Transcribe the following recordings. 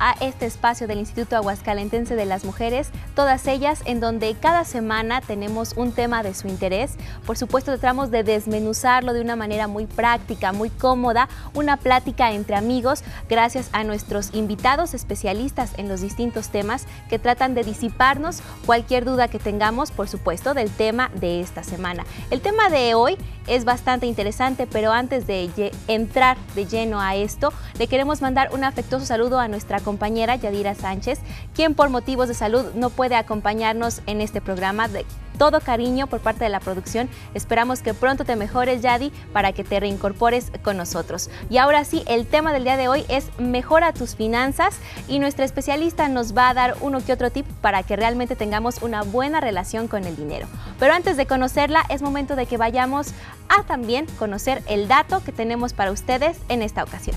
A este espacio del Instituto Aguascalentense de las Mujeres, todas ellas en donde cada semana tenemos un tema de su interés. Por supuesto, tratamos de desmenuzarlo de una manera muy práctica, muy cómoda, una plática entre amigos, gracias a nuestros invitados especialistas en los distintos temas que tratan de disiparnos cualquier duda que tengamos, por supuesto, del tema de esta semana. El tema de hoy es bastante interesante, pero antes de entrar de lleno a esto, le queremos mandar un afectuoso saludo a nuestra compañera Yadira Sánchez, quien por motivos de salud no puede acompañarnos en este programa. De todo cariño por parte de la producción. Esperamos que pronto te mejores, Yadi, para que te reincorpores con nosotros. Y ahora sí, el tema del día de hoy es mejora tus finanzas y nuestra especialista nos va a dar uno que otro tip para que realmente tengamos una buena relación con el dinero. Pero antes de conocerla, es momento de que vayamos a también conocer el dato que tenemos para ustedes en esta ocasión.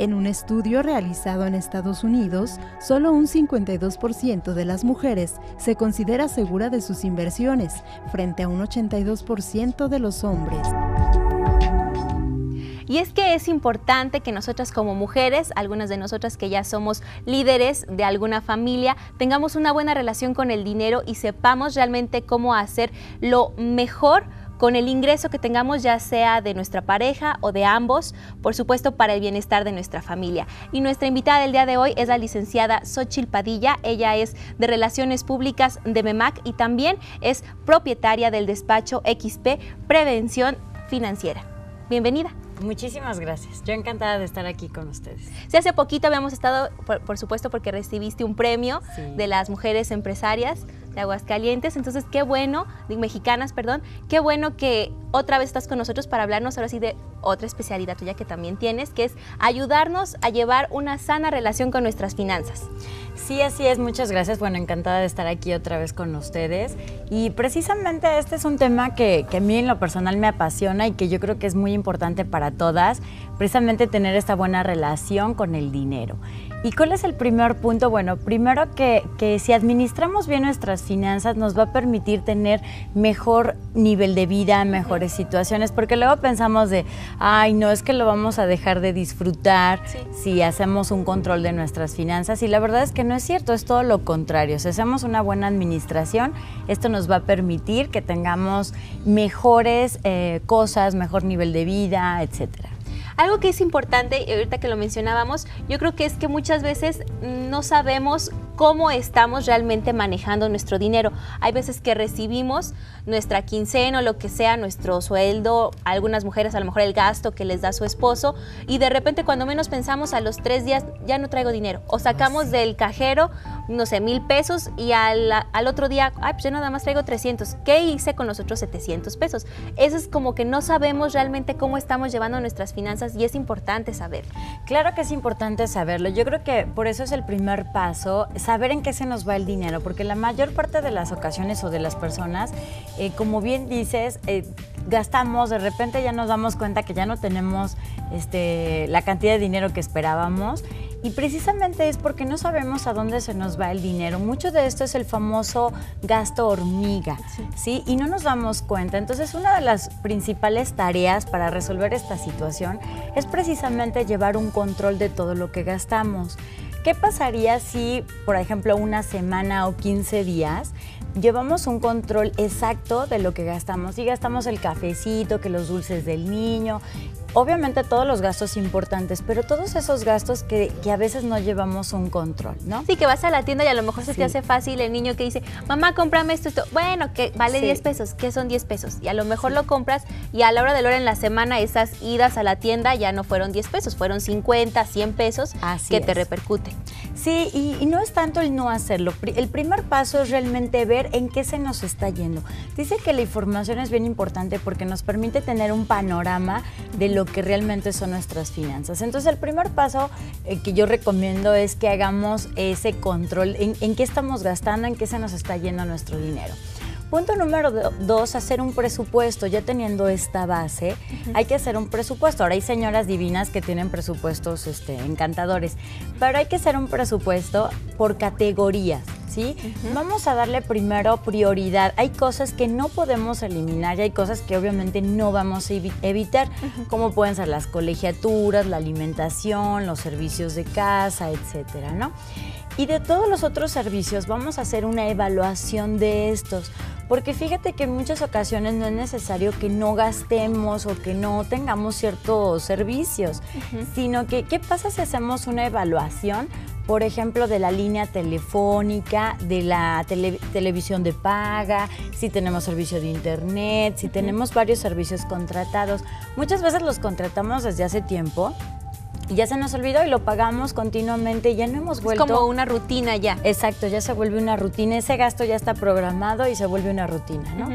En un estudio realizado en Estados Unidos, solo un 52% de las mujeres se considera segura de sus inversiones, frente a un 82% de los hombres. Y es que es importante que nosotras como mujeres, algunas de nosotras que ya somos líderes de alguna familia, tengamos una buena relación con el dinero y sepamos realmente cómo hacer lo mejor con el ingreso que tengamos ya sea de nuestra pareja o de ambos, por supuesto para el bienestar de nuestra familia. Y nuestra invitada del día de hoy es la licenciada Xochil Padilla, ella es de Relaciones Públicas de MEMAC y también es propietaria del despacho XP Prevención Financiera. Bienvenida. Muchísimas gracias. Yo encantada de estar aquí con ustedes. Sí, hace poquito habíamos estado, por, supuesto, porque recibiste un premio de las mujeres empresarias de Aguascalientes. Entonces, qué bueno, de mexicanas, perdón, qué bueno que otra vez estás con nosotros para hablarnos ahora sí de otra especialidad tuya que también tienes, que es ayudarnos a llevar una sana relación con nuestras finanzas. Sí, así es, muchas gracias. Bueno, encantada de estar aquí otra vez con ustedes. Y precisamente este es un tema que, que, a mí en lo personal me apasiona y que yo creo que es muy importante para todas, precisamente tener esta buena relación con el dinero. ¿Y cuál es el primer punto? Bueno, primero que, que, si administramos bien nuestras finanzas nos va a permitir tener mejor nivel de vida, mejores situaciones, porque luego pensamos de, ay, no, es que lo vamos a dejar de disfrutar si hacemos un control de nuestras finanzas. Y la verdad es que no es cierto, es todo lo contrario. Si hacemos una buena administración, esto nos va a permitir que tengamos mejores eh, cosas, mejor nivel de vida, etcétera. Algo que es importante, y ahorita que lo mencionábamos, yo creo que es que muchas veces no sabemos cómo estamos realmente manejando nuestro dinero. Hay veces que recibimos nuestra quincena o lo que sea, nuestro sueldo, algunas mujeres a lo mejor el gasto que les da su esposo y de repente cuando menos pensamos a los tres días ya no traigo dinero o sacamos del cajero no sé, mil pesos y al, al, otro día, ay, pues yo nada más traigo 300. ¿Qué hice con los otros 700 pesos? Eso es como que no sabemos realmente cómo estamos llevando nuestras finanzas y es importante saber. Claro que es importante saberlo. Yo creo que por eso es el primer paso, saber en qué se nos va el dinero, porque la mayor parte de las ocasiones o de las personas, eh, como bien dices, eh, gastamos, de repente ya nos damos cuenta que ya no tenemos este, la cantidad de dinero que esperábamos y precisamente es porque no sabemos a dónde se nos va el dinero. Mucho de esto es el famoso gasto hormiga, sí. Y no nos damos cuenta. Entonces, una de las principales tareas para resolver esta situación es precisamente llevar un control de todo lo que gastamos. ¿Qué pasaría si, por ejemplo, una semana o 15 días llevamos un control exacto de lo que gastamos? Si gastamos el cafecito, que los dulces del niño, obviamente todos los gastos importantes, pero todos esos gastos que, a veces no llevamos un control, ¿no? Sí, que vas a la tienda y a lo mejor se te hace fácil el niño que dice, mamá, cómprame esto, esto. Bueno, que vale 10 pesos, ¿qué son 10 pesos? Y a lo mejor lo compras y a la hora de la hora en la semana esas idas a la tienda ya no fueron 10 pesos, fueron 50, 100 pesos que te repercuten. Sí, y, no es tanto el no hacerlo. El primer paso es realmente ver en qué se nos está yendo. Dice que la información es bien importante porque nos permite tener un panorama de lo que realmente son nuestras finanzas. Entonces, el primer paso eh, que yo recomiendo es que hagamos ese control en, en qué estamos gastando, en qué se nos está yendo nuestro dinero. Punto número dos, hacer un presupuesto. Ya teniendo esta base, hay que hacer un presupuesto. Ahora hay señoras divinas que tienen presupuestos este, encantadores, pero hay que hacer un presupuesto por categorías. ¿Sí? Vamos a darle primero prioridad. Hay cosas que no podemos eliminar y hay cosas que obviamente no vamos a evitar, como pueden ser las colegiaturas, la alimentación, los servicios de casa, etcétera, ¿no? Y de todos los otros servicios vamos a hacer una evaluación de estos, porque fíjate que en muchas ocasiones no es necesario que no gastemos o que no tengamos ciertos servicios, sino que qué pasa si hacemos una evaluación, por ejemplo, de la línea telefónica, de la televisión de paga, si tenemos servicio de internet, si tenemos varios servicios contratados. Muchas veces los contratamos desde hace tiempo y ya se nos olvidó y lo pagamos continuamente, ya no hemos vuelto. Es como una rutina ya. Exacto, ya se vuelve una rutina, ese gasto ya está programado y se vuelve una rutina, ¿no?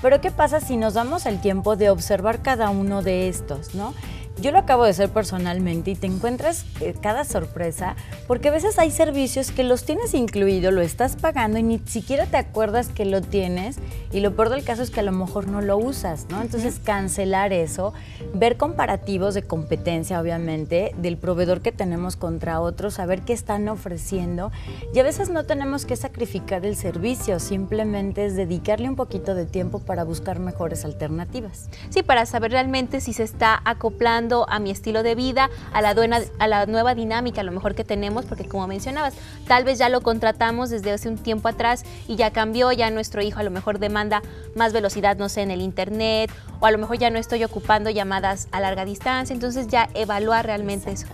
Pero ¿qué pasa si nos damos el tiempo de observar cada uno de estos, ¿no? Yo lo acabo de hacer personalmente y te encuentras eh, cada sorpresa porque a veces hay servicios que los tienes incluido, lo estás pagando y ni siquiera te acuerdas que lo tienes y lo peor del caso es que a lo mejor no lo usas, ¿no? Entonces cancelar eso, ver comparativos de competencia obviamente del proveedor que tenemos contra otros, saber qué están ofreciendo y a veces no tenemos que sacrificar el servicio, simplemente es dedicarle un poquito de tiempo para buscar mejores alternativas. Sí, para saber realmente si se está acoplando a mi estilo de vida, a la, a la nueva dinámica a lo mejor que tenemos, porque como mencionabas, tal vez ya lo contratamos desde hace un tiempo atrás y ya cambió, ya nuestro hijo a lo mejor demanda más velocidad, no sé, en el internet, o a lo mejor ya no estoy ocupando llamadas a larga distancia, entonces ya evaluar realmente eso.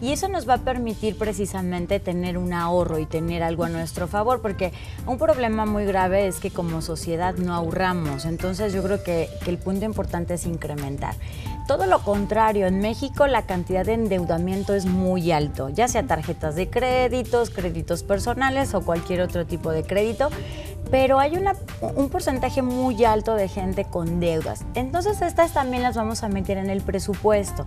Y eso nos va a permitir precisamente tener un ahorro y tener algo a nuestro favor, porque un problema muy grave es que como sociedad no ahorramos. Entonces yo creo que, que el punto importante es incrementar. Todo lo contrario, en México la cantidad de endeudamiento es muy alto, ya sea tarjetas de créditos, créditos personales o cualquier otro tipo de crédito, pero hay un porcentaje muy alto de gente con deudas. Entonces estas también las vamos a meter en el presupuesto.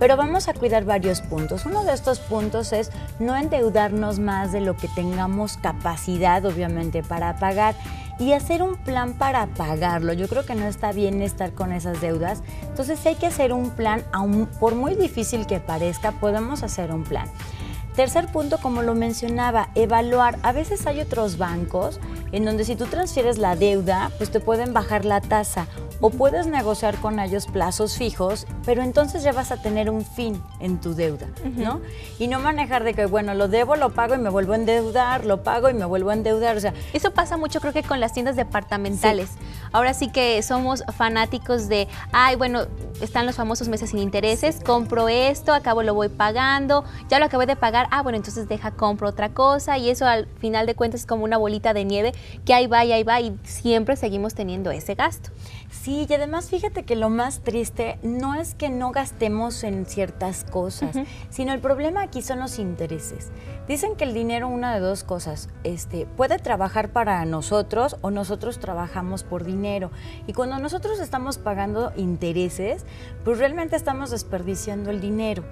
Pero vamos a cuidar varios puntos. Uno de estos puntos es no endeudarnos más de lo que tengamos capacidad, obviamente, para pagar y hacer un plan para pagarlo. Yo creo que no está bien estar con esas deudas. Entonces, hay que hacer un plan, aun por muy difícil que parezca, podemos hacer un plan. Tercer punto, como lo mencionaba, evaluar. A veces hay otros bancos en donde si tú transfieres la deuda, pues te pueden bajar la tasa o puedes negociar con ellos plazos fijos, pero entonces ya vas a tener un fin en tu deuda, ¿no? Y no manejar de que, bueno, lo debo, lo pago y me vuelvo a endeudar, lo pago y me vuelvo a endeudar, o sea... Eso pasa mucho creo que con las tiendas departamentales. Ahora sí que somos fanáticos de, ay, bueno, están los famosos meses sin intereses, compro esto, acabo lo voy pagando, ya lo acabé de pagar, ah, bueno, entonces deja, compro otra cosa y eso al final de cuentas es como una bolita de nieve que ahí va y ahí va y siempre seguimos teniendo ese gasto. Sí, y además fíjate que lo más triste no es que no gastemos en ciertas cosas, sino el problema aquí son los intereses. Dicen que el dinero, una de dos cosas, este, puede trabajar para nosotros o nosotros trabajamos por dinero. Y cuando nosotros estamos pagando intereses, pues realmente estamos desperdiciando el dinero.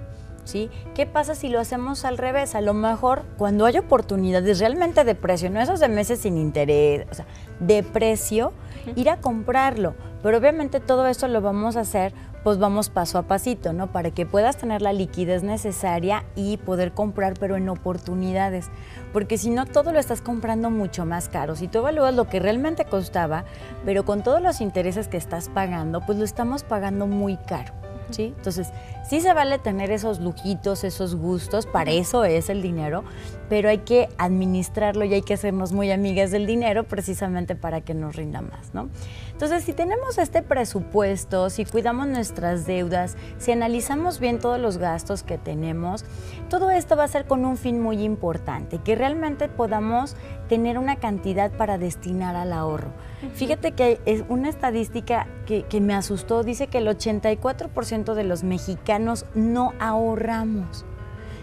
¿Sí? ¿Qué pasa si lo hacemos al revés? A lo mejor cuando hay oportunidades realmente de precio, no esos de meses sin interés, o sea, de precio, ir a comprarlo. Pero obviamente todo esto lo vamos a hacer, pues vamos paso a pasito, ¿no? Para que puedas tener la liquidez necesaria y poder comprar, pero en oportunidades. Porque si no, todo lo estás comprando mucho más caro. Si tú evalúas lo que realmente costaba, pero con todos los intereses que estás pagando, pues lo estamos pagando muy caro. ¿Sí? Entonces, sí se vale tener esos lujitos, esos gustos, para eso es el dinero, pero hay que administrarlo y hay que hacernos muy amigas del dinero precisamente para que nos rinda más, ¿no? Entonces, si tenemos este presupuesto, si cuidamos nuestras deudas, si analizamos bien todos los gastos que tenemos, todo esto va a ser con un fin muy importante, que realmente podamos tener una cantidad para destinar al ahorro. Fíjate que es una estadística que, que me asustó, dice que el 84% de los mexicanos no ahorramos.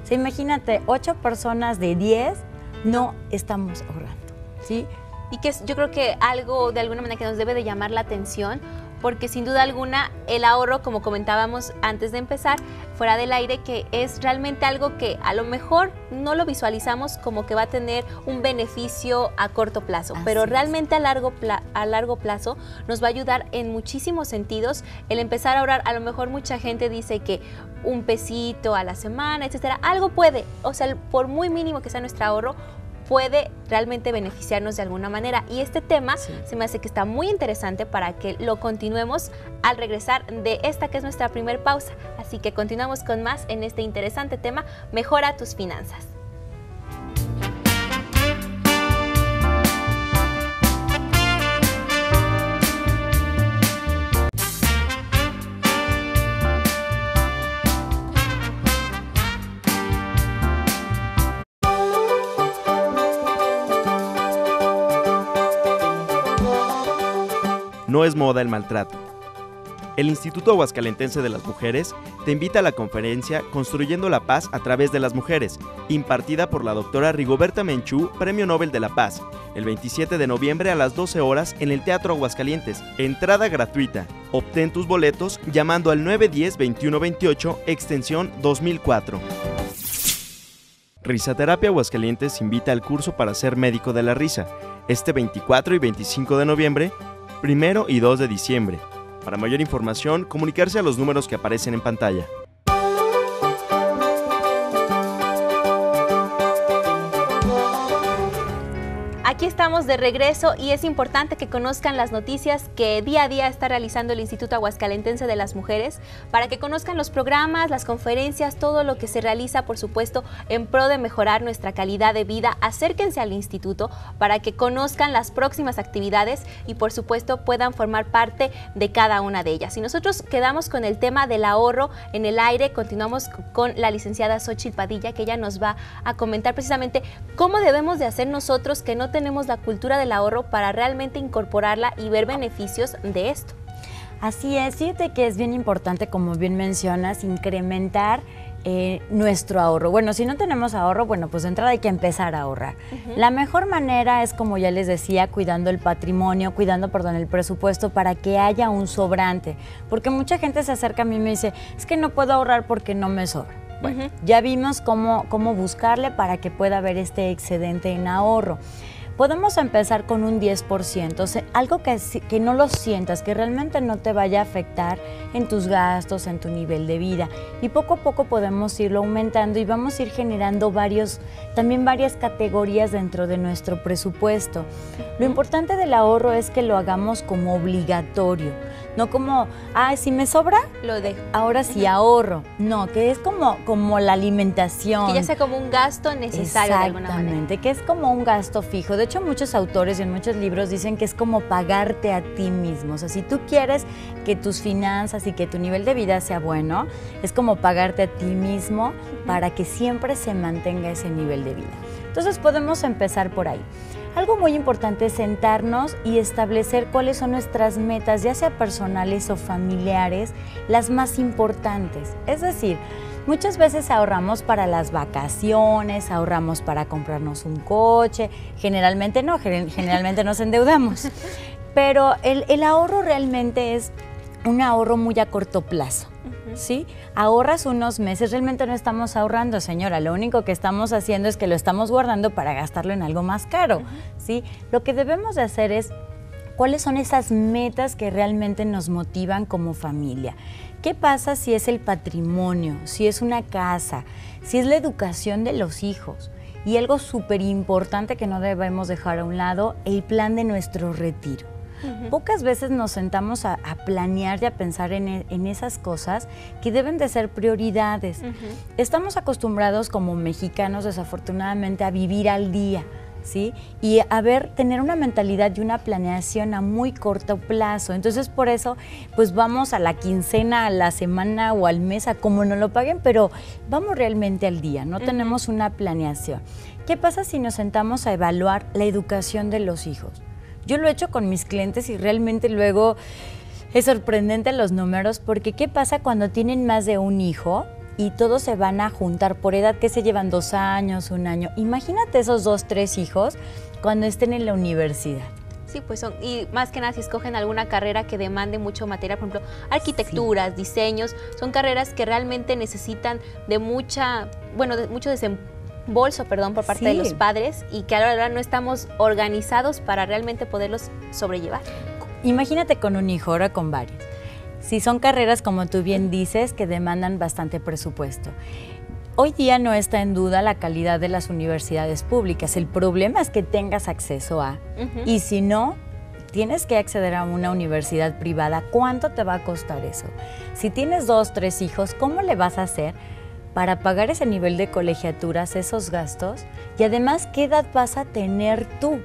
O sea, imagínate, 8 personas de 10 no estamos ahorrando. ¿sí? Y que es, yo creo que algo de alguna manera que nos debe de llamar la atención porque sin duda alguna el ahorro, como comentábamos antes de empezar, fuera del aire, que es realmente algo que a lo mejor no lo visualizamos como que va a tener un beneficio a corto plazo, pero realmente a largo, a largo plazo nos va a ayudar en muchísimos sentidos el empezar a ahorrar. A lo mejor mucha gente dice que un pesito a la semana, etcétera, algo puede, o sea, por muy mínimo que sea nuestro ahorro, puede realmente beneficiarnos de alguna manera. Y este tema se me hace que está muy interesante para que lo continuemos al regresar de esta que es nuestra primera pausa. Así que continuamos con más en este interesante tema, mejora tus finanzas. No es moda el maltrato. El Instituto Aguascalentense de las Mujeres te invita a la conferencia Construyendo la Paz a través de las Mujeres, impartida por la doctora Rigoberta Menchú, Premio Nobel de la Paz, el 27 de noviembre a las 12 horas en el Teatro Aguascalientes. Entrada gratuita. Obtén tus boletos llamando al 910-2128, extensión 2004. Risaterapia Aguascalientes invita al curso para ser médico de la risa, este 24 y 25 de noviembre primero y 2 de diciembre. Para mayor información, comunicarse a los números que aparecen en pantalla. Aquí estamos de regreso y es importante que conozcan las noticias que día a día está realizando el Instituto Aguascalentense de las Mujeres para que conozcan los programas, las conferencias, todo lo que se realiza, por supuesto, en pro de mejorar nuestra calidad de vida. Acérquense al instituto para que conozcan las próximas actividades y, por supuesto, puedan formar parte de cada una de ellas. Y nosotros quedamos con el tema del ahorro en el aire, continuamos con la licenciada Xochitl Padilla, que ella nos va a comentar precisamente cómo debemos de hacer nosotros que no tenemos la cultura del ahorro para realmente incorporarla y ver beneficios de esto. Así es, fíjate que es bien importante, como bien mencionas, incrementar eh, nuestro ahorro. Bueno, si no tenemos ahorro, bueno, pues de entrada hay que empezar a ahorrar. La mejor manera es, como ya les decía, cuidando el patrimonio, cuidando, perdón, el presupuesto para que haya un sobrante. Porque mucha gente se acerca a mí y me dice, es que no puedo ahorrar porque no me sobra. Bueno, ya vimos cómo, cómo buscarle para que pueda haber este excedente en ahorro podemos empezar con un 10%, o sea, algo que, que no lo sientas, que realmente no te vaya a afectar en tus gastos, en tu nivel de vida. Y poco a poco podemos irlo aumentando y vamos a ir generando varios, también varias categorías dentro de nuestro presupuesto. Lo importante del ahorro es que lo hagamos como obligatorio. No como, ah, si me sobra, lo dejo. Ahora sí ahorro. No, que es como, como la alimentación. Que ya sea como un gasto necesario de alguna manera. que es como un gasto fijo. De hecho, muchos autores y en muchos libros dicen que es como pagarte a ti mismo. O sea, si tú quieres que tus finanzas y que tu nivel de vida sea bueno, es como pagarte a ti mismo para que siempre se mantenga ese nivel de vida. Entonces podemos empezar por ahí. Algo muy importante es sentarnos y establecer cuáles son nuestras metas, ya sea personales o familiares, las más importantes. Es decir, muchas veces ahorramos para las vacaciones, ahorramos para comprarnos un coche, generalmente no, generalmente nos endeudamos. Pero el, el ahorro realmente es un ahorro muy a corto plazo. ¿Sí? Ahorras unos meses, realmente no estamos ahorrando, señora, lo único que estamos haciendo es que lo estamos guardando para gastarlo en algo más caro, ¿sí? Lo que debemos de hacer es cuáles son esas metas que realmente nos motivan como familia. ¿Qué pasa si es el patrimonio, si es una casa, si es la educación de los hijos? Y algo súper importante que no debemos dejar a un lado, el plan de nuestro retiro. Pocas veces nos sentamos a, planear y a pensar e, en, esas cosas que deben de ser prioridades. Estamos acostumbrados como mexicanos desafortunadamente a vivir al día. ¿Sí? Y a ver, tener una mentalidad y una planeación a muy corto plazo. Entonces, por eso, pues vamos a la quincena, a la semana o al mes, a como no lo paguen, pero vamos realmente al día, no tenemos una planeación. ¿Qué pasa si nos sentamos a evaluar la educación de los hijos? Yo lo he hecho con mis clientes y realmente luego es sorprendente los números porque ¿qué pasa cuando tienen más de un hijo? y todos se van a juntar por edad que se llevan dos años, un año. Imagínate esos dos, tres hijos cuando estén en la universidad. Sí, pues son, y más que nada si escogen alguna carrera que demande mucho material, por ejemplo, arquitecturas, diseños, son carreras que realmente necesitan de mucha, bueno, de mucho desembolso, perdón, por parte de los padres y que ahora no estamos organizados para realmente poderlos sobrellevar. Imagínate con un hijo, ahora con varios. Si son carreras, como tú bien dices, que demandan bastante presupuesto. Hoy día no está en duda la calidad de las universidades públicas. El problema es que tengas acceso a. Y si no, tienes que acceder a una universidad privada. ¿Cuánto te va a costar eso? Si tienes dos, tres hijos, ¿cómo le vas a hacer para pagar ese nivel de colegiaturas, esos gastos? Y además, ¿qué edad vas a tener tú?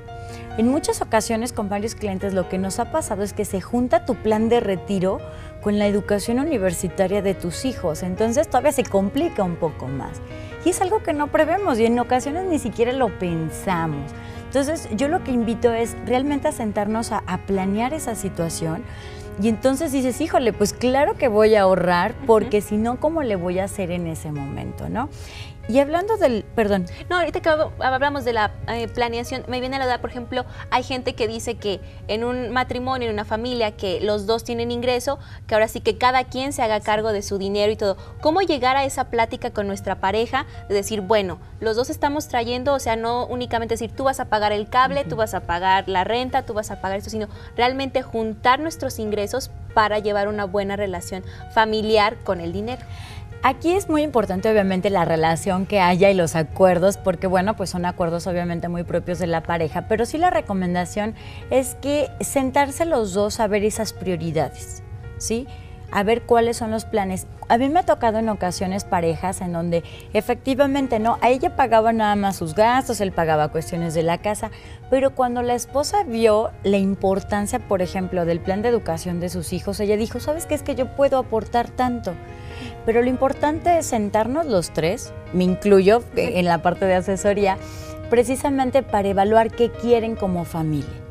En muchas ocasiones con varios clientes lo que nos ha pasado es que se junta tu plan de retiro con la educación universitaria de tus hijos. Entonces todavía se complica un poco más. Y es algo que no prevemos y en ocasiones ni siquiera lo pensamos. Entonces yo lo que invito es realmente a sentarnos a, planear esa situación. Y entonces dices, híjole, pues claro que voy a ahorrar, porque si no, ¿cómo le voy a hacer en ese momento? ¿no? Y hablando del, perdón. No, ahorita que hablamos de la eh, planeación, me viene a la duda, por ejemplo, hay gente que dice que en un matrimonio, en una familia, que los dos tienen ingreso, que ahora sí que cada quien se haga cargo de su dinero y todo. ¿Cómo llegar a esa plática con nuestra pareja? De decir, bueno, los dos estamos trayendo, o sea, no únicamente decir, tú vas a pagar el cable, tú vas a pagar la renta, tú vas a pagar esto, sino realmente juntar nuestros ingresos para llevar una buena relación familiar con el dinero. Aquí es muy importante obviamente la relación que haya y los acuerdos, porque bueno, pues son acuerdos obviamente muy propios de la pareja, pero sí la recomendación es que sentarse los dos a ver esas prioridades, ¿sí? A ver cuáles son los planes. A mí me ha tocado en ocasiones parejas en donde efectivamente no, a ella pagaba nada más sus gastos, él pagaba cuestiones de la casa, pero cuando la esposa vio la importancia, por ejemplo, del plan de educación de sus hijos, ella dijo, ¿sabes qué es que yo puedo aportar tanto? Pero lo importante es sentarnos los tres, me incluyo en la parte de asesoría, precisamente para evaluar qué quieren como familia.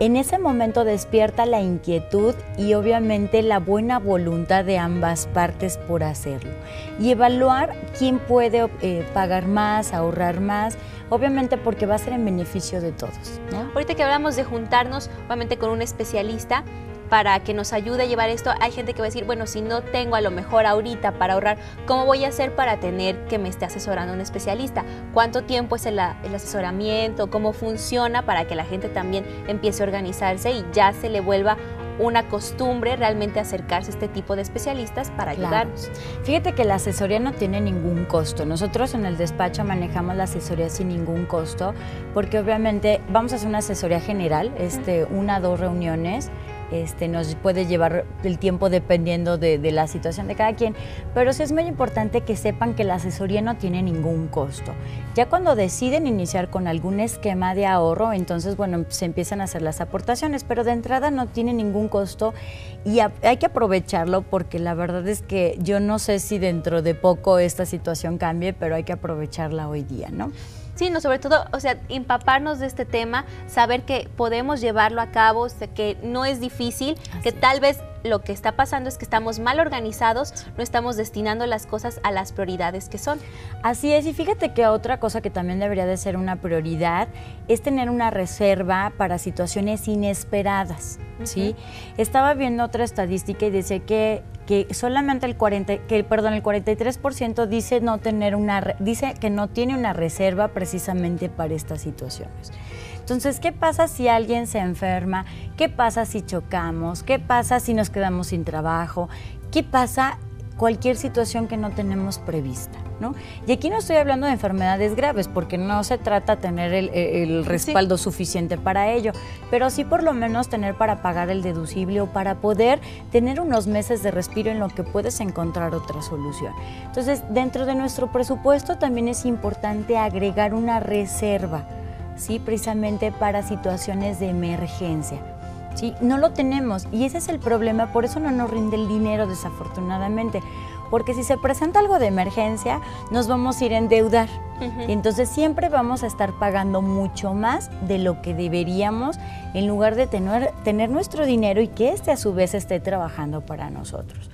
En ese momento despierta la inquietud y obviamente la buena voluntad de ambas partes por hacerlo. Y evaluar quién puede eh, pagar más, ahorrar más, obviamente porque va a ser en beneficio de todos. Ahorita que hablamos de juntarnos, obviamente con un especialista, para que nos ayude a llevar esto. Hay gente que va a decir, bueno, si no tengo a lo mejor ahorita para ahorrar, ¿cómo voy a hacer para tener que me esté asesorando un especialista? ¿Cuánto tiempo es el, asesoramiento? ¿Cómo funciona para que la gente también empiece a organizarse y ya se le vuelva una costumbre realmente acercarse a este tipo de especialistas para ayudarnos. Fíjate que la asesoría no tiene ningún costo. Nosotros en el despacho manejamos la asesoría sin ningún costo porque obviamente vamos a hacer una asesoría general, este, una dos reuniones este, nos puede llevar el tiempo dependiendo de, la situación de cada quien, pero sí es muy importante que sepan que la asesoría no tiene ningún costo. Ya cuando deciden iniciar con algún esquema de ahorro, entonces, bueno, se empiezan a hacer las aportaciones, pero de entrada no tiene ningún costo y hay que aprovecharlo porque la verdad es que yo no sé si dentro de poco esta situación cambie, pero hay que aprovecharla hoy día, ¿no? Sí, no, sobre todo, o sea, empaparnos de este tema, saber que podemos llevarlo a cabo, que no es difícil, que tal vez lo que está pasando es que estamos mal organizados, no estamos destinando las cosas a las prioridades que son. Así es, y fíjate que otra cosa que también debería de ser una prioridad es tener una reserva para situaciones inesperadas, ¿sí? Estaba viendo otra estadística y decía que que solamente el 40, que perdón, el 43% dice no tener una dice que no tiene una reserva precisamente para estas situaciones. Entonces, ¿qué pasa si alguien se enferma? ¿Qué pasa si chocamos? ¿Qué pasa si nos quedamos sin trabajo? ¿Qué pasa cualquier situación que no tenemos prevista? ¿no? Y aquí no estoy hablando de enfermedades graves, porque no se trata de tener el, respaldo suficiente para ello, pero sí por lo menos tener para pagar el deducible o para poder tener unos meses de respiro en lo que puedes encontrar otra solución. Entonces, dentro de nuestro presupuesto también es importante agregar una reserva ¿sí? precisamente para situaciones de emergencia. ¿sí? No lo tenemos y ese es el problema, por eso no nos rinde el dinero desafortunadamente, porque si se presenta algo de emergencia nos vamos a ir a endeudar y entonces siempre vamos a estar pagando mucho más de lo que deberíamos en lugar de tener, tener nuestro dinero y que éste a su vez esté trabajando para nosotros.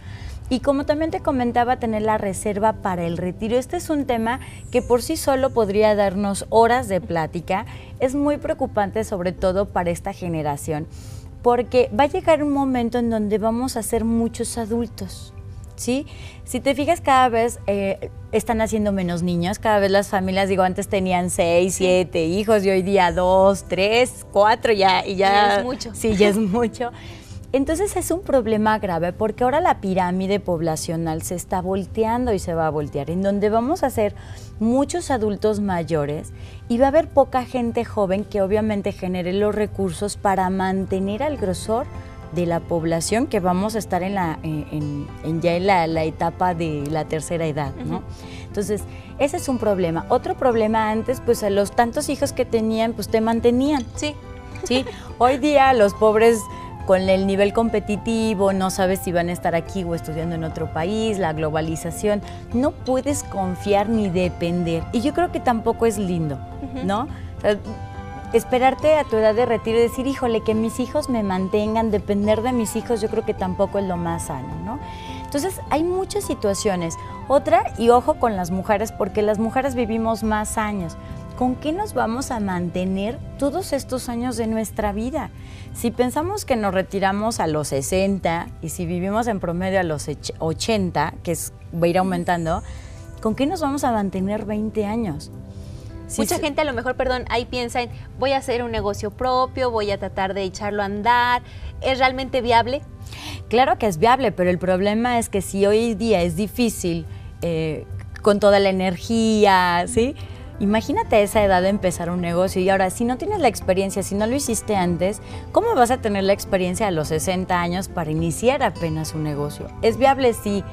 Y como también te comentaba, tener la reserva para el retiro. Este es un tema que por sí solo podría darnos horas de plática. Es muy preocupante sobre todo para esta generación, porque va a llegar un momento en donde vamos a ser muchos adultos. ¿Sí? Si te fijas, cada vez eh, están haciendo menos niños, cada vez las familias, digo, antes tenían seis, siete hijos y hoy día dos, tres, cuatro, ya, y ya, ya es mucho. Sí, ya es mucho. Entonces es un problema grave porque ahora la pirámide poblacional se está volteando y se va a voltear, en donde vamos a ser muchos adultos mayores y va a haber poca gente joven que obviamente genere los recursos para mantener al grosor de la población que vamos a estar en la, en, ya en la, etapa de la tercera edad, ¿no? Entonces, ese es un problema. Otro problema antes, pues a los tantos hijos que tenían, pues te mantenían. Sí. Sí. Hoy día los pobres con el nivel competitivo, no sabes si van a estar aquí o estudiando en otro país, la globalización, no puedes confiar ni depender. Y yo creo que tampoco es lindo, ¿no? esperarte a tu edad de retiro y decir, híjole, que mis hijos me mantengan, depender de mis hijos, yo creo que tampoco es lo más sano, ¿no? Entonces, hay muchas situaciones. Otra, y ojo con las mujeres, porque las mujeres vivimos más años. ¿Con qué nos vamos a mantener todos estos años de nuestra vida? Si pensamos que nos retiramos a los 60 y si vivimos en promedio a los 80, que es, va a ir aumentando, ¿con qué nos vamos a mantener 20 años? Mucha gente a lo mejor, perdón, ahí piensa en voy a hacer un negocio propio, voy a tratar de echarlo a andar. ¿Es realmente viable? Claro que es viable, pero el problema es que si hoy día es difícil eh, con toda la energía, ¿sí? Imagínate a esa edad de empezar un negocio y ahora si no tienes la experiencia, si no lo hiciste antes, ¿cómo vas a tener la experiencia a los 60 años para iniciar apenas un negocio? Es viable, sí,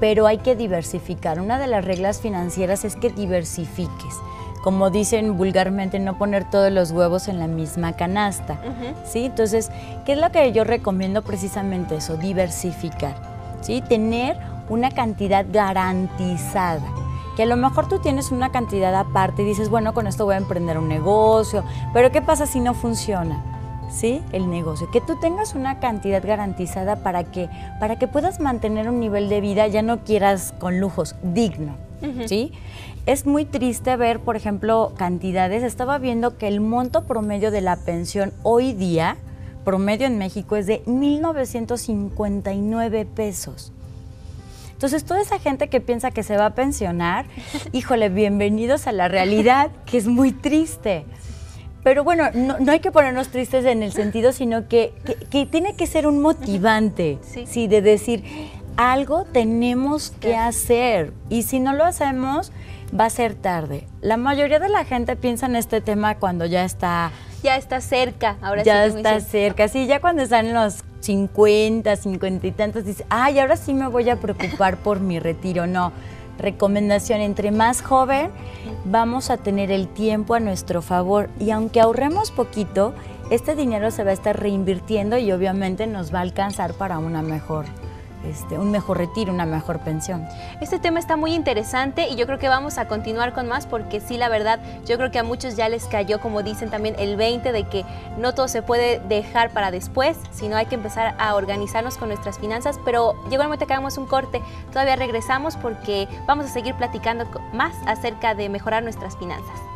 pero hay que diversificar. Una de las reglas financieras es que diversifiques. Como dicen vulgarmente, no poner todos los huevos en la misma canasta. ¿sí? Entonces, ¿qué es lo que yo recomiendo precisamente eso? Diversificar. ¿sí? Tener una cantidad garantizada que a lo mejor tú tienes una cantidad aparte y dices, bueno, con esto voy a emprender un negocio, pero ¿qué pasa si no funciona? ¿Sí? El negocio. Que tú tengas una cantidad garantizada para que, para que puedas mantener un nivel de vida, ya no quieras con lujos, digno. ¿Sí? Es muy triste ver, por ejemplo, cantidades. Estaba viendo que el monto promedio de la pensión hoy día, promedio en México, es de 1.959 pesos. Entonces, toda esa gente que piensa que se va a pensionar, híjole, bienvenidos a la realidad, que es muy triste. Pero bueno, no, hay que ponernos tristes en el sentido, sino que, tiene que ser un motivante, sí. de decir, algo tenemos que hacer. Y si no lo hacemos, va a ser tarde. La mayoría de la gente piensa en este tema cuando ya está... Ya está cerca, ahora ya está cerca, sí, ya cuando están los 50, 50 y tantos, dice, ay, ahora sí me voy a preocupar por mi retiro. No, recomendación, entre más joven vamos a tener el tiempo a nuestro favor y aunque ahorremos poquito, este dinero se va a estar reinvirtiendo y obviamente nos va a alcanzar para una mejor este, un mejor retiro, una mejor pensión. Este tema está muy interesante y yo creo que vamos a continuar con más porque sí, la verdad, yo creo que a muchos ya les cayó, como dicen también, el 20 de que no todo se puede dejar para después, sino hay que empezar a organizarnos con nuestras finanzas, pero llegó el momento que hagamos un corte, todavía regresamos porque vamos a seguir platicando más acerca de mejorar nuestras finanzas.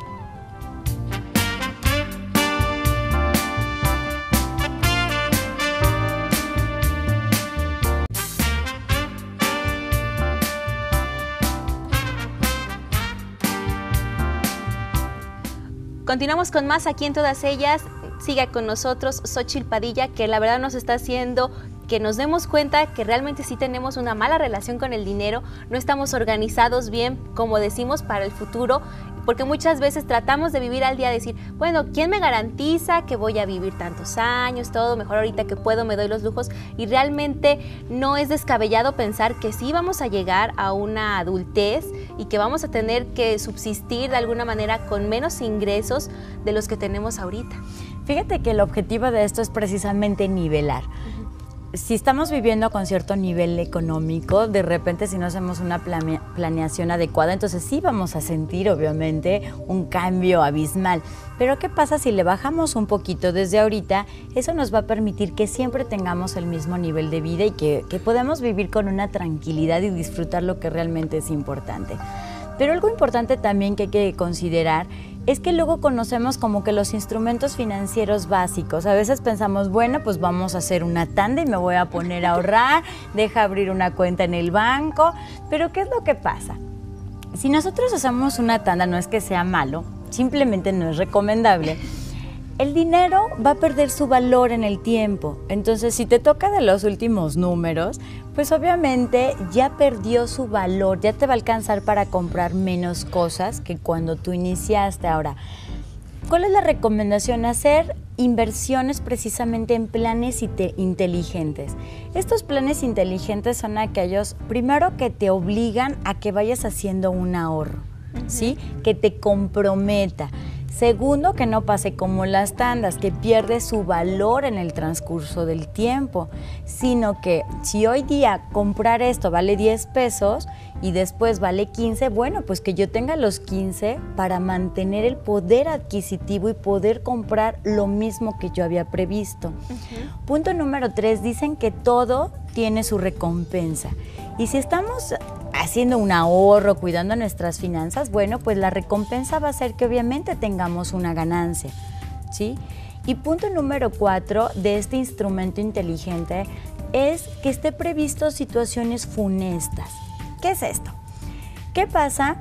Continuamos con más aquí en todas ellas. Siga con nosotros Xochil Padilla, que la verdad nos está haciendo que nos demos cuenta que realmente sí tenemos una mala relación con el dinero, no estamos organizados bien, como decimos, para el futuro porque muchas veces tratamos de vivir al día, decir, bueno, ¿quién me garantiza que voy a vivir tantos años, todo mejor ahorita que puedo, me doy los lujos? Y realmente no es descabellado pensar que sí vamos a llegar a una adultez y que vamos a tener que subsistir de alguna manera con menos ingresos de los que tenemos ahorita. Fíjate que el objetivo de esto es precisamente nivelar. Si estamos viviendo con cierto nivel económico, de repente si no hacemos una planeación adecuada, entonces sí vamos a sentir obviamente un cambio abismal. Pero ¿qué pasa si le bajamos un poquito desde ahorita? Eso nos va a permitir que siempre tengamos el mismo nivel de vida y que, que podamos vivir con una tranquilidad y disfrutar lo que realmente es importante. Pero algo importante también que hay que considerar es que luego conocemos como que los instrumentos financieros básicos. A veces pensamos, bueno, pues vamos a hacer una tanda y me voy a poner a ahorrar, deja abrir una cuenta en el banco, pero ¿qué es lo que pasa? Si nosotros hacemos una tanda, no es que sea malo, simplemente no es recomendable el dinero va a perder su valor en el tiempo. Entonces, si te toca de los últimos números, pues obviamente ya perdió su valor, ya te va a alcanzar para comprar menos cosas que cuando tú iniciaste. Ahora, ¿cuál es la recomendación? Hacer inversiones precisamente en planes inteligentes. Estos planes inteligentes son aquellos, primero, que te obligan a que vayas haciendo un ahorro, ¿sí? Que te comprometa. Segundo, que no pase como las tandas, que pierde su valor en el transcurso del tiempo, sino que si hoy día comprar esto vale 10 pesos y después vale 15, bueno, pues que yo tenga los 15 para mantener el poder adquisitivo y poder comprar lo mismo que yo había previsto. Punto número 3, dicen que todo tiene su recompensa. Y si estamos haciendo un ahorro, cuidando nuestras finanzas, bueno, pues la recompensa va a ser que obviamente tengamos una ganancia, ¿sí? Y punto número cuatro de este instrumento inteligente es que esté previsto situaciones funestas. ¿Qué es esto? ¿Qué pasa?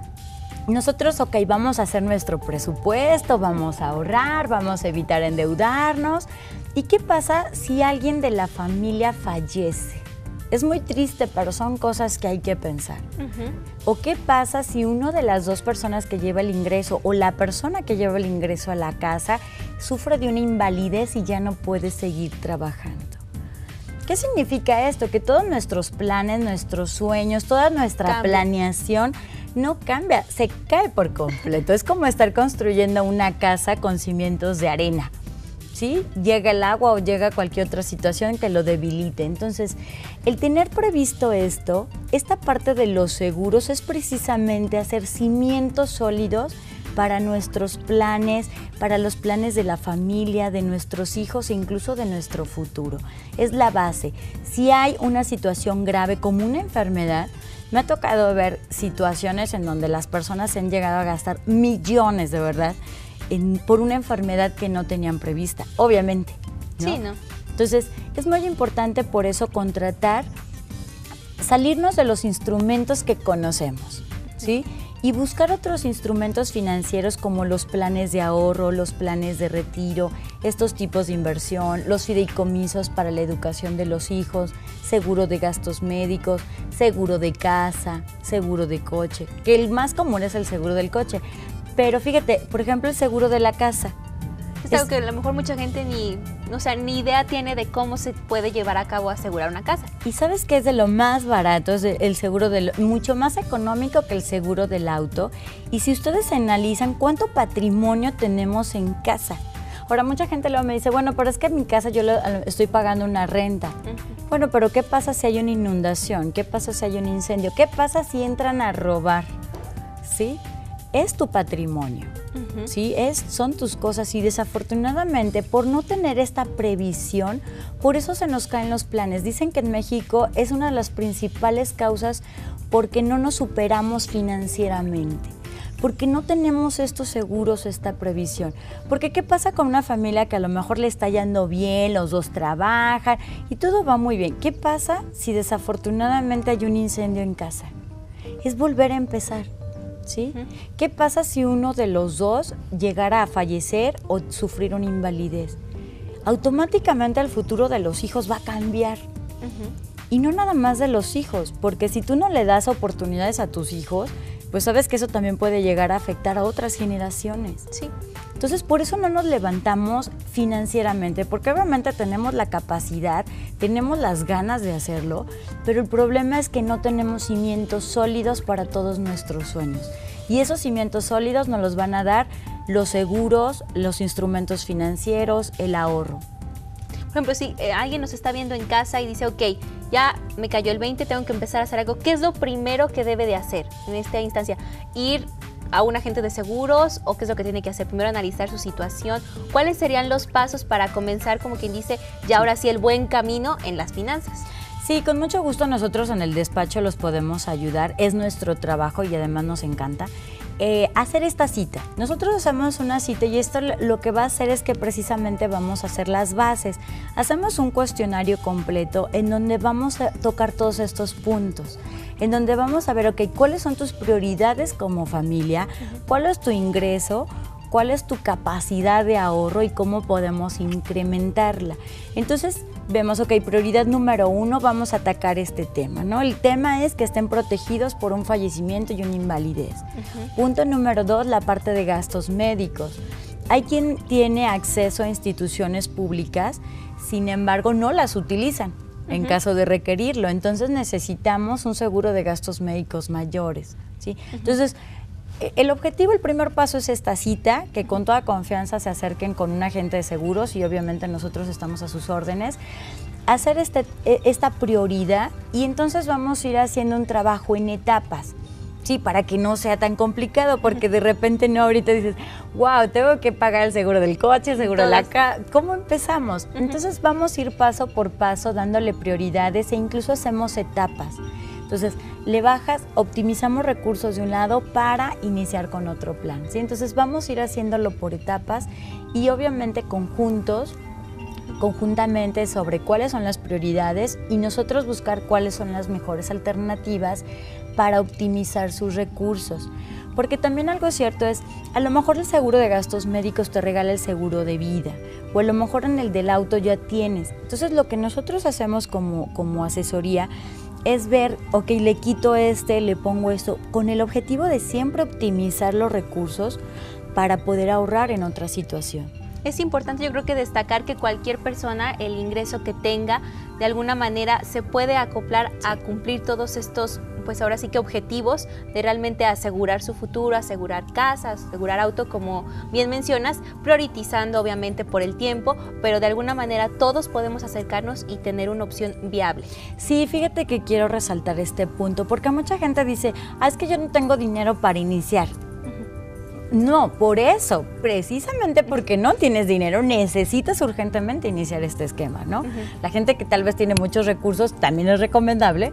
Nosotros, ok, vamos a hacer nuestro presupuesto, vamos a ahorrar, vamos a evitar endeudarnos. ¿Y qué pasa si alguien de la familia fallece? Es muy triste, pero son cosas que hay que pensar. ¿O qué pasa si uno de las dos personas que lleva el ingreso o la persona que lleva el ingreso a la casa sufre de una invalidez y ya no puede seguir trabajando? ¿Qué significa esto? Que todos nuestros planes, nuestros sueños, toda nuestra planeación no cambia, se cae por completo. Es como estar construyendo una casa con cimientos de arena. ¿Sí? Llega el agua o llega cualquier otra situación que lo debilite. Entonces, el tener previsto esto, esta parte de los seguros es precisamente hacer cimientos sólidos para nuestros planes, para los planes de la familia, de nuestros hijos e incluso de nuestro futuro. Es la base. Si hay una situación grave como una enfermedad, me ha tocado ver situaciones en donde las personas se han llegado a gastar millones de verdad por una enfermedad que no tenían prevista, obviamente. Sí, ¿no? Entonces, es muy importante por eso contratar, salirnos de los instrumentos que conocemos, ¿sí? Y buscar otros instrumentos financieros como los planes de ahorro, los planes de retiro, estos tipos de inversión, los fideicomisos para la educación de los hijos, seguro de gastos médicos, seguro de casa, seguro de coche, que el más común es el seguro del coche, pero fíjate, por ejemplo, el seguro de la casa. Es algo que a lo mejor mucha gente ni, o sea, ni idea tiene de cómo se puede llevar a cabo asegurar una casa. Y sabes que es de lo más barato, es el seguro del, mucho más económico que el seguro del auto. Y si ustedes analizan cuánto patrimonio tenemos en casa. Ahora mucha gente luego me dice, bueno, pero es que en mi casa yo estoy pagando una renta. Bueno, pero ¿qué pasa si hay una inundación? ¿Qué pasa si hay un incendio? ¿Qué pasa si entran a robar? ¿Sí? Es tu patrimonio, ¿sí? Es, son tus cosas y desafortunadamente por no tener esta previsión, por eso se nos caen los planes. Dicen que en México es una de las principales causas porque no nos superamos financieramente porque no tenemos estos seguros, esta previsión. Porque ¿qué pasa con una familia que a lo mejor le está yendo bien, los dos trabajan y todo va muy bien? ¿Qué pasa si desafortunadamente hay un incendio en casa? Es volver a empezar. ¿Sí? ¿Qué pasa si uno de los dos llegara a fallecer o sufrir una invalidez? Automáticamente el futuro de los hijos va a cambiar. Y no nada más de los hijos, porque si tú no le das oportunidades a tus hijos, pues sabes que eso también puede llegar a afectar a otras generaciones. Sí. Entonces, por eso no nos levantamos financieramente, porque obviamente tenemos la capacidad, tenemos las ganas de hacerlo, pero el problema es que no tenemos cimientos sólidos para todos nuestros sueños. Y esos cimientos sólidos nos los van a dar los seguros, los instrumentos financieros, el ahorro. Por ejemplo, si eh, alguien nos está viendo en casa y dice, ok, ya me cayó el 20, tengo que empezar a hacer algo, ¿qué es lo primero que debe de hacer en esta instancia? Ir a un agente de seguros o qué es lo que tiene que hacer? Primero analizar su situación. ¿Cuáles serían los pasos para comenzar, como quien dice, ya ahora sí el buen camino en las finanzas? Sí, con mucho gusto nosotros en el despacho los podemos ayudar. Es nuestro trabajo y además nos encanta. Eh, hacer esta cita. Nosotros hacemos una cita y esto lo que va a hacer es que precisamente vamos a hacer las bases. Hacemos un cuestionario completo en donde vamos a tocar todos estos puntos, en donde vamos a ver, ok, cuáles son tus prioridades como familia, cuál es tu ingreso, cuál es tu capacidad de ahorro y cómo podemos incrementarla. Entonces, vemos, ok, prioridad número uno, vamos a atacar este tema, ¿no? El tema es que estén protegidos por un fallecimiento y una invalidez. Punto número dos, la parte de gastos médicos. Hay quien tiene acceso a instituciones públicas, sin embargo, no las utilizan en caso de requerirlo. Entonces necesitamos un seguro de gastos médicos mayores. ¿sí? Entonces, el objetivo, el primer paso es esta cita, que con toda confianza se acerquen con un agente de seguros y obviamente nosotros estamos a sus órdenes, hacer este, e, esta prioridad y entonces vamos a ir haciendo un trabajo en etapas. Sí, para que no sea tan complicado, porque de repente no, ahorita dices, wow, tengo que pagar el seguro del coche, el seguro de la casa. ¿Cómo empezamos? Entonces vamos a ir paso por paso dándole prioridades e incluso hacemos etapas. Entonces, le bajas, optimizamos recursos de un lado para iniciar con otro plan. ¿sí? Entonces, vamos a ir haciéndolo por etapas y obviamente conjuntos, conjuntamente sobre cuáles son las prioridades y nosotros buscar cuáles son las mejores alternativas para optimizar sus recursos. Porque también algo cierto es, a lo mejor el seguro de gastos médicos te regala el seguro de vida, o a lo mejor en el del auto ya tienes. Entonces lo que nosotros hacemos como, como asesoría es ver, ok, le quito este, le pongo esto, con el objetivo de siempre optimizar los recursos para poder ahorrar en otra situación. Es importante yo creo que destacar que cualquier persona, el ingreso que tenga, de alguna manera se puede acoplar a cumplir todos estos, pues ahora sí que objetivos de realmente asegurar su futuro, asegurar casas, asegurar auto, como bien mencionas, priorizando obviamente por el tiempo, pero de alguna manera todos podemos acercarnos y tener una opción viable. Sí, fíjate que quiero resaltar este punto, porque mucha gente dice, ah, es que yo no tengo dinero para iniciar. No, por eso, precisamente porque no tienes dinero, necesitas urgentemente iniciar este esquema, ¿no? La gente que tal vez tiene muchos recursos también es recomendable,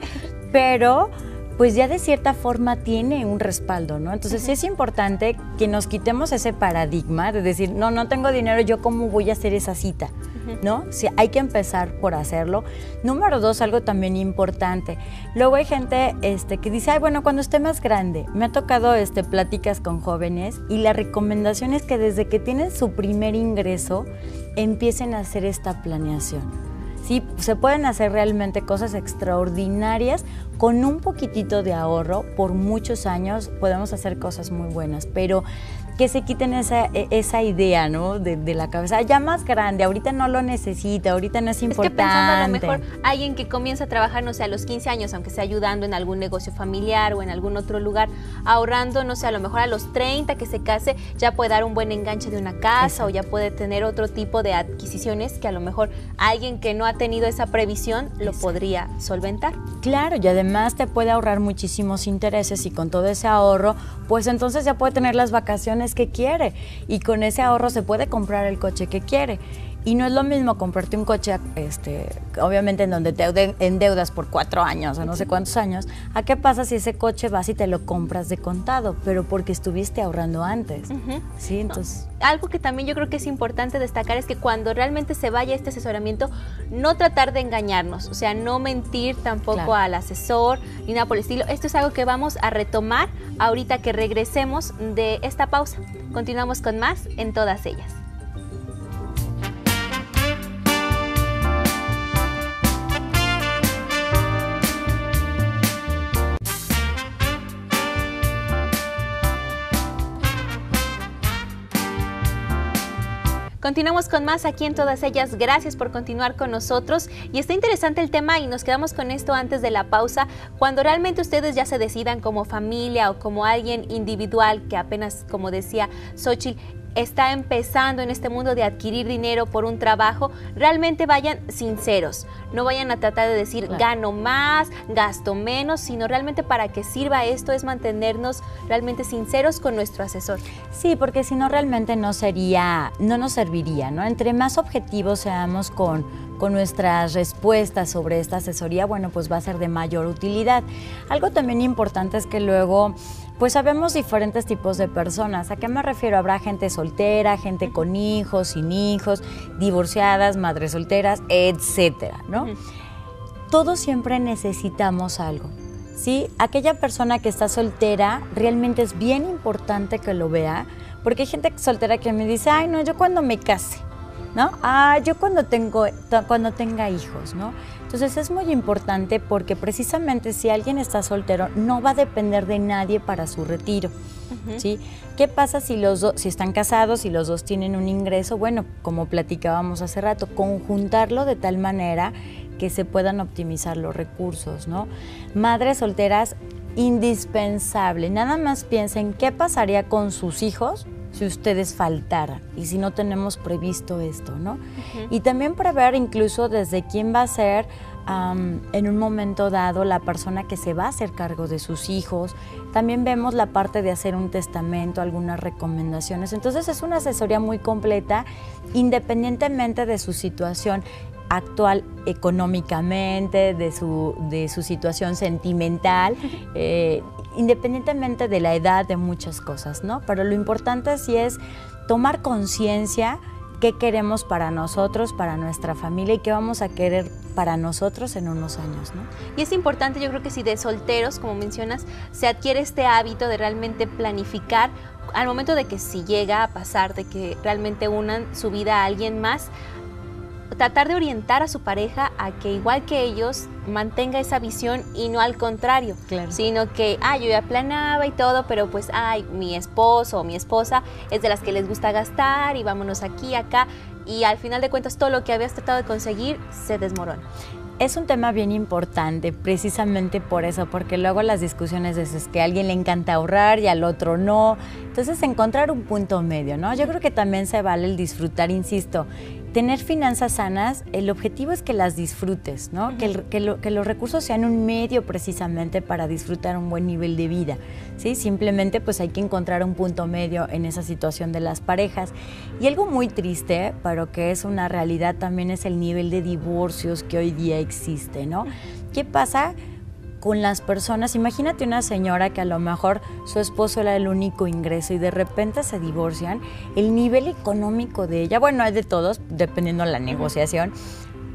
pero pues ya de cierta forma tiene un respaldo, ¿no? Entonces sí es importante que nos quitemos ese paradigma de decir, no, no tengo dinero, yo cómo voy a hacer esa cita, ¿no? Sí, hay que empezar por hacerlo. Número dos, algo también importante. Luego hay gente este, que dice, ay, bueno, cuando esté más grande, me ha tocado este, pláticas con jóvenes y la recomendación es que desde que tienen su primer ingreso, empiecen a hacer esta planeación sí se pueden hacer realmente cosas extraordinarias. Con un poquitito de ahorro por muchos años podemos hacer cosas muy buenas pero que se quiten esa, e, esa idea, ¿no? De, la cabeza. Ya más grande, ahorita no lo necesita, ahorita no es importante. Es que pensando a lo mejor alguien que comienza a trabajar, no sé, a los 15 años, aunque sea ayudando en algún negocio familiar o en algún otro lugar, ahorrando, no sé, a lo mejor a los 30 que se case, ya puede dar un buen enganche de una casa o ya puede tener otro tipo de adquisiciones que a lo mejor alguien que no ha tenido esa previsión lo podría solventar. Claro, y además te puede ahorrar muchísimos intereses y con todo ese ahorro, pues entonces ya puede tener las vacaciones que quiere y con ese ahorro se puede comprar el coche que quiere. Y no es lo mismo comprarte un coche, este, obviamente en donde te endeudas por cuatro años o no sé cuántos años, a qué pasa si ese coche vas y te lo compras de contado, pero porque estuviste ahorrando antes. Sí, entonces. Algo que también yo creo que es importante destacar es que cuando realmente se vaya este asesoramiento, no tratar de engañarnos, o sea, no mentir tampoco al asesor ni nada por el estilo. Esto es algo que vamos a retomar ahorita que regresemos de esta pausa. Continuamos con más en todas ellas. Continuamos con más aquí en todas ellas. Gracias por continuar con nosotros. Y está interesante el tema y nos quedamos con esto antes de la pausa. Cuando realmente ustedes ya se decidan como familia o como alguien individual, que apenas, como decía Xochitl, está empezando en este mundo de adquirir dinero por un trabajo, realmente vayan sinceros. No vayan a tratar de decir gano más, gasto menos, sino realmente para que sirva esto es mantenernos realmente sinceros con nuestro asesor. Sí, porque si no realmente no sería, no nos serviría, ¿no? Entre más objetivos seamos con, con nuestras respuestas sobre esta asesoría, bueno, pues va a ser de mayor utilidad. Algo también importante es que luego pues sabemos diferentes tipos de personas. ¿A qué me refiero? Habrá gente soltera, gente con hijos, sin hijos, divorciadas, madres solteras, etcétera, ¿no? Todos siempre necesitamos algo. ¿Sí? Aquella persona que está soltera realmente es bien importante que lo vea, porque hay gente soltera que me dice, ay, no, yo cuando me case, ¿no? Ah, yo cuando, tengo, cuando tenga hijos, ¿no? Entonces es muy importante porque precisamente si alguien está soltero no va a depender de nadie para su retiro. ¿sí? ¿Qué pasa si los dos, si están casados y los dos tienen un ingreso? Bueno, como platicábamos hace rato, conjuntarlo de tal manera que se puedan optimizar los recursos, ¿no? Madres solteras, indispensable. Nada más piensen qué pasaría con sus hijos si ustedes faltaran y si no tenemos previsto esto, ¿no? Y también prever incluso desde quién va a ser en un momento dado la persona que se va a hacer cargo de sus hijos. También vemos la parte de hacer un testamento, algunas recomendaciones. Entonces es una asesoría muy completa independientemente de su situación actual económicamente, de su, de su situación sentimental. Eh, independientemente de la edad, de muchas cosas, ¿no? Pero lo importante sí es tomar conciencia qué queremos para nosotros, para nuestra familia y qué vamos a querer para nosotros en unos años, ¿no? Y es importante, yo creo que si de solteros, como mencionas, se adquiere este hábito de realmente planificar al momento de que si llega a pasar, de que realmente unan su vida a alguien más, tratar de orientar a su pareja a que igual que ellos mantenga esa visión y no al contrario, sino que, ah, yo ya planeaba y todo, pero pues, ay, mi esposo o mi esposa es de las que les gusta gastar y vámonos aquí, acá, y al final de cuentas todo lo que habías tratado de conseguir se desmorona. Es un tema bien importante, precisamente por eso, porque luego las discusiones es, que a alguien le encanta ahorrar y al otro no. Entonces, encontrar un punto medio, ¿no? Yo creo que también se vale el disfrutar, insisto tener finanzas sanas, el objetivo es que las disfrutes, ¿no? que, los recursos sean un medio precisamente para disfrutar un buen nivel de vida. ¿sí? Simplemente pues hay que encontrar un punto medio en esa situación de las parejas. Y algo muy triste, pero que es una realidad también es el nivel de divorcios que hoy día existe. ¿no? ¿Qué pasa? Con las personas. Imagínate una señora que a lo mejor su esposo era el único ingreso y de repente se divorcian. El nivel económico de ella, bueno, es de todos, dependiendo de la negociación,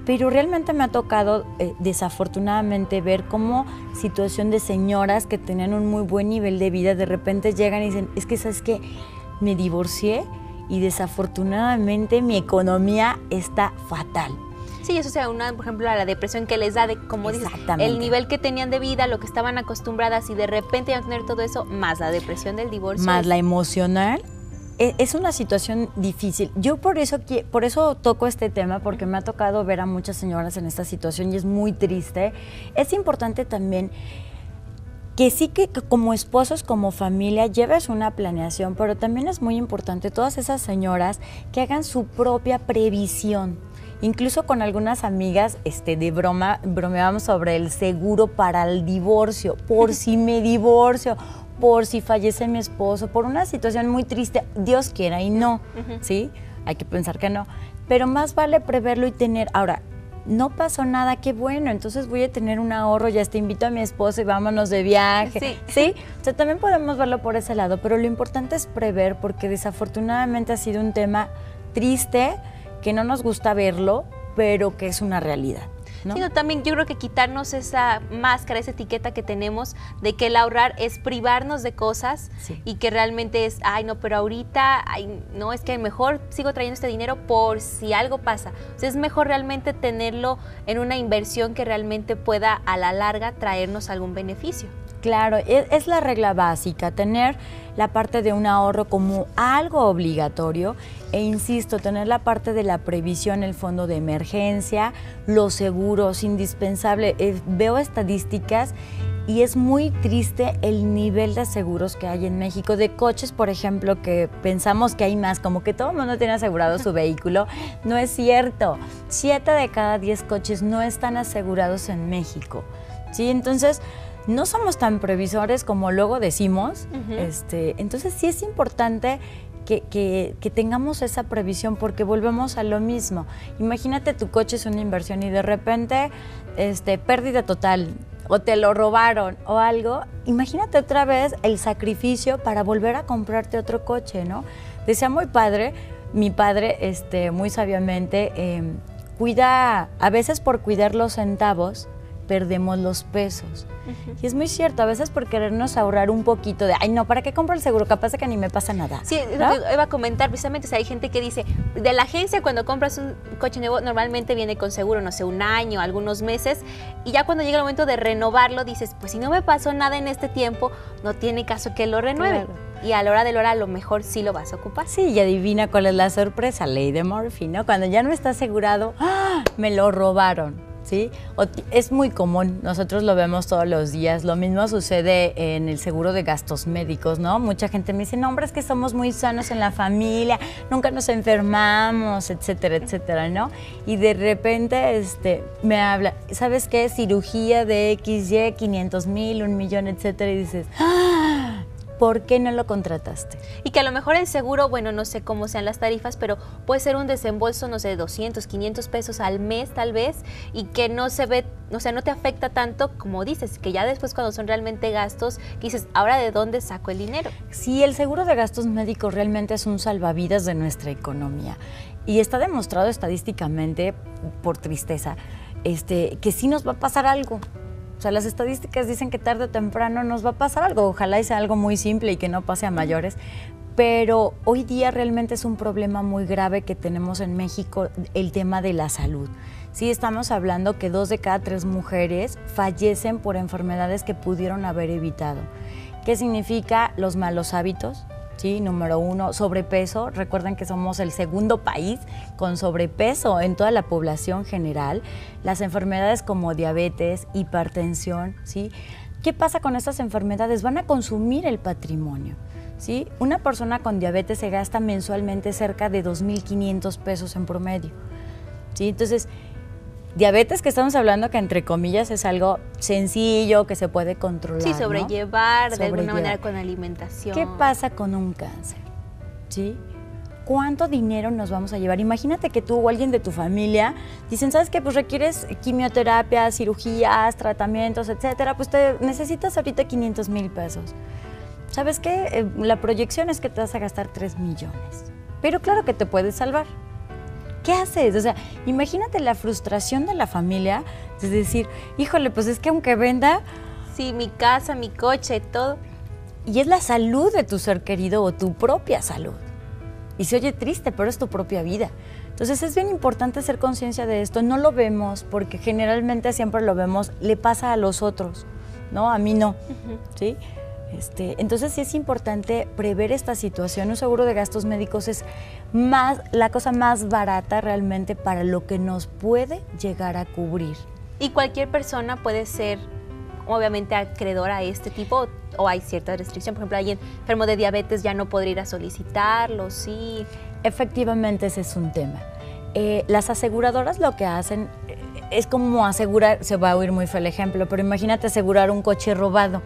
pero realmente me ha tocado eh, desafortunadamente ver cómo situación de señoras que tenían un muy buen nivel de vida de repente llegan y dicen, es que sabes que me divorcié y desafortunadamente mi economía está fatal. Sí, eso sea una, por ejemplo, a la depresión que les da de, como dices, el nivel que tenían de vida, lo que estaban acostumbradas y de repente van a tener todo eso, más la depresión del divorcio. Más la emocional. E, es una situación difícil. Yo por eso, por eso toco este tema, porque me ha tocado ver a muchas señoras en esta situación y es muy triste. Es importante también que sí que como esposos, como familia, lleves una planeación, pero también es muy importante todas esas señoras que hagan su propia previsión Incluso con algunas amigas este, de broma bromeábamos sobre el seguro para el divorcio, por si me divorcio, por si fallece mi esposo, por una situación muy triste, Dios quiera y no, ¿sí? Hay que pensar que no. Pero más vale preverlo y tener, ahora, no pasó nada, qué bueno, entonces voy a tener un ahorro, ya te invito a mi esposo y vámonos de viaje. Sí. ¿Sí? O sea, también podemos verlo por ese lado, pero lo importante es prever porque desafortunadamente ha sido un tema triste, que no nos gusta verlo, pero que es una realidad. ¿no? Sino también yo creo que quitarnos esa máscara, esa etiqueta que tenemos de que el ahorrar es privarnos de cosas y que realmente es, ay no, pero ahorita, ay, no, es que mejor sigo trayendo este dinero por si algo pasa. O sea, es mejor realmente tenerlo en una inversión que realmente pueda a la larga traernos algún beneficio. Claro, e, es, la regla básica, tener la parte de un ahorro como algo obligatorio e insisto, tener la parte de la previsión, el fondo de emergencia, los seguros, indispensable. Eh, veo estadísticas y es muy triste el nivel de seguros que hay en México, de coches, por ejemplo, que pensamos que hay más, como que todo el mundo tiene asegurado su vehículo. No es cierto. Siete de cada diez coches no están asegurados en México. ¿sí? Entonces, no somos tan previsores como luego decimos. este, entonces, sí es importante que, que, tengamos esa previsión porque volvemos a lo mismo. Imagínate tu coche es una inversión y de repente este, pérdida total o te lo robaron o algo, imagínate otra vez el sacrificio para volver a comprarte otro coche, ¿no? Decía muy padre, mi padre, este, muy sabiamente, em, cuida, a veces por cuidar los centavos, perdemos los pesos. Y es muy cierto, a veces por querernos ahorrar un poquito de, ay no, ¿para qué compro el seguro? Capaz de que ni me pasa nada. Sí, iba a comentar precisamente, hay gente que dice, de la agencia cuando compras un coche nuevo normalmente viene con seguro, no sé, un año, algunos meses, y ya cuando llega el momento de renovarlo dices, pues si no me pasó nada en este tiempo, no tiene caso que lo renueve. Y a la hora de la hora a lo mejor sí lo vas a ocupar. Sí, y adivina cuál es la sorpresa, ley de Murphy, ¿no? Cuando ya no está asegurado, ¡ah! me lo robaron es muy común, nosotros lo vemos todos los días. Lo mismo sucede en el seguro de gastos médicos, ¿no? Mucha gente me dice, no, hombre, es que somos muy sanos en la familia, nunca nos enfermamos, etcétera, etcétera, ¿no? Y de repente este, me habla, ¿sabes qué? Cirugía de XY, 500 mil, un millón, etcétera, y dices, ¡ah! ¿Por qué no lo contrataste? Y que a lo mejor el seguro, bueno, no sé cómo sean las tarifas, pero puede ser un desembolso, no sé, de 200, 500 pesos al mes tal vez, y que no se ve, o sea, no te afecta tanto como dices, que ya después cuando son realmente gastos, dices, ahora de dónde saco el dinero. Sí, el seguro de gastos médicos realmente es un salvavidas de nuestra economía. Y está demostrado estadísticamente, por tristeza, este, que sí nos va a pasar algo. O sea, las estadísticas dicen que tarde o temprano nos va a pasar algo. Ojalá y sea algo muy simple y que no pase a mayores. Pero hoy día realmente es un problema muy grave que tenemos en México el tema de la salud. Sí, estamos hablando que dos de cada tres mujeres fallecen por enfermedades que pudieron haber evitado. ¿Qué significa los malos hábitos? ¿Sí? Número uno, sobrepeso. Recuerden que somos el segundo país con sobrepeso en toda la población general. Las enfermedades como diabetes, hipertensión, ¿sí? ¿Qué pasa con estas enfermedades? Van a consumir el patrimonio. ¿sí? Una persona con diabetes se gasta mensualmente cerca de 2.500 pesos en promedio. ¿sí? Entonces, Diabetes que estamos hablando que entre comillas es algo sencillo, que se puede controlar. Sí, sobrellevar de alguna manera con alimentación. ¿Qué pasa con un cáncer? ¿Sí? ¿Cuánto dinero nos vamos a llevar? Imagínate que tú o alguien de tu familia dicen, ¿sabes qué? Pues requieres quimioterapia, cirugías, tratamientos, etcétera. Pues te necesitas ahorita 500 mil pesos. ¿Sabes qué? Eh, la proyección es que te vas a gastar 3 millones. Pero claro que te puedes salvar. ¿Qué haces? O sea, imagínate la frustración de la familia de decir, híjole, pues es que aunque venda... Sí, mi casa, mi coche, todo. Y es la salud de tu ser querido o tu propia salud. Y se oye triste, pero es tu propia vida. Entonces es bien importante hacer conciencia de esto. No lo vemos porque generalmente siempre lo vemos, le pasa a los otros, ¿no? A mí no, ¿sí? Este, entonces sí es importante prever esta situación. Un seguro de gastos médicos es más, la cosa más barata realmente para lo que nos puede llegar a cubrir. Y cualquier persona puede ser obviamente acreedora a este tipo o hay cierta restricción. Por ejemplo, alguien enfermo de diabetes ya no podría ir a solicitarlo, sí. Efectivamente, ese es un tema. Eh, las aseguradoras lo que hacen eh, es como asegurar, se va a oír muy feo el ejemplo, pero imagínate asegurar un coche robado.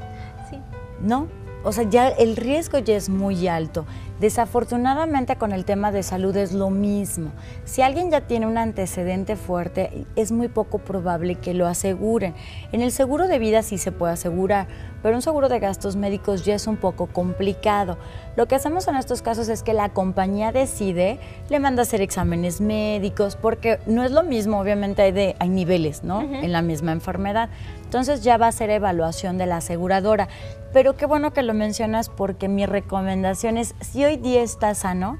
¿No? O sea, ya el riesgo ya es muy alto. Desafortunadamente con el tema de salud es lo mismo. Si alguien ya tiene un antecedente fuerte, es muy poco probable que lo aseguren. En el seguro de vida sí se puede asegurar, pero un seguro de gastos médicos ya es un poco complicado. Lo que hacemos en estos casos es que la compañía decide, le manda a hacer exámenes médicos, porque no es lo mismo, obviamente hay, de, hay niveles, ¿no? En la misma enfermedad. Entonces ya va a ser evaluación de la aseguradora. Pero qué bueno que lo mencionas porque mi recomendación es, si hoy día está sano,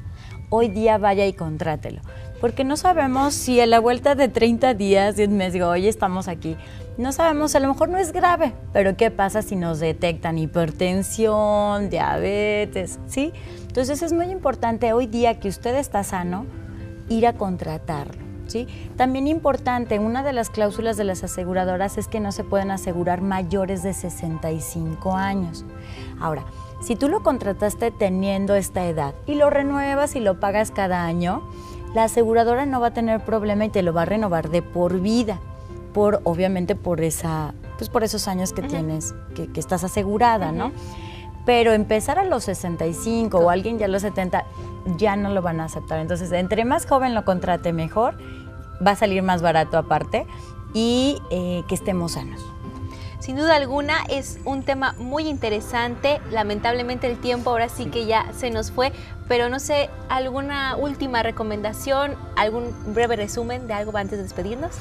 hoy día vaya y contrátelo. Porque no sabemos si a la vuelta de 30 días, de un mes, digo, hoy estamos aquí, no sabemos, a lo mejor no es grave, pero ¿qué pasa si nos detectan hipertensión, diabetes? ¿Sí? Entonces es muy importante hoy día que usted está sano, ir a contratarlo. ¿Sí? También importante, una de las cláusulas de las aseguradoras es que no se pueden asegurar mayores de 65 años. Ahora, si tú lo contrataste teniendo esta edad y lo renuevas y lo pagas cada año, la aseguradora no va a tener problema y te lo va a renovar de por vida, por obviamente por esa, pues por esos años que tienes, que, estás asegurada, ¿no? Pero empezar a los 65 o alguien ya a los 70 ya no lo van a aceptar. Entonces, entre más joven lo contrate mejor, va a salir más barato aparte y eh, que estemos sanos. Sin duda alguna es un tema muy interesante. Lamentablemente el tiempo ahora sí que ya se nos fue, pero no sé, ¿alguna última recomendación, algún breve resumen de algo antes de despedirnos?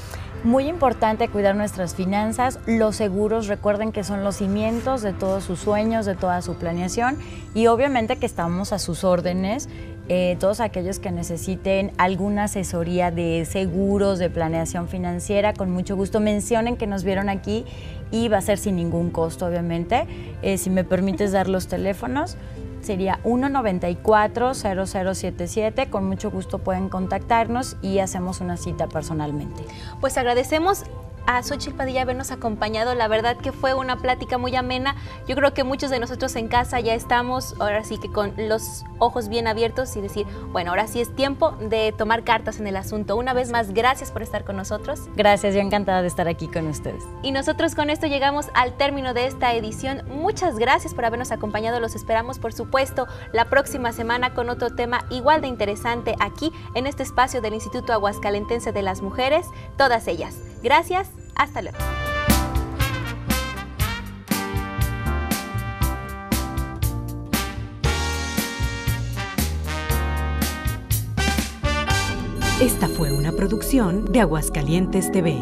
Muy importante cuidar nuestras finanzas. Los seguros, recuerden que son los cimientos de todos sus sueños, de toda su planeación y obviamente que estamos a sus órdenes. Eh, todos aquellos que necesiten alguna asesoría de seguros, de planeación financiera, con mucho gusto mencionen que nos vieron aquí y va a ser sin ningún costo, obviamente. Eh, si me permites dar los teléfonos, sería 194-0077. Con mucho gusto pueden contactarnos y hacemos una cita personalmente. Pues agradecemos a Xochitl Padilla habernos acompañado. La verdad que fue una plática muy amena. Yo creo que muchos de nosotros en casa ya estamos ahora sí que con los ojos bien abiertos y decir, bueno, ahora sí es tiempo de tomar cartas en el asunto. Una vez más, gracias por estar con nosotros. Gracias, yo encantada de estar aquí con ustedes. Y nosotros con esto llegamos al término de esta edición. Muchas gracias por habernos acompañado. Los esperamos, por supuesto, la próxima semana con otro tema igual de interesante aquí en este espacio del Instituto Aguascalentense de las Mujeres, todas ellas. Gracias, hasta luego. Esta fue una producción de Aguascalientes TV.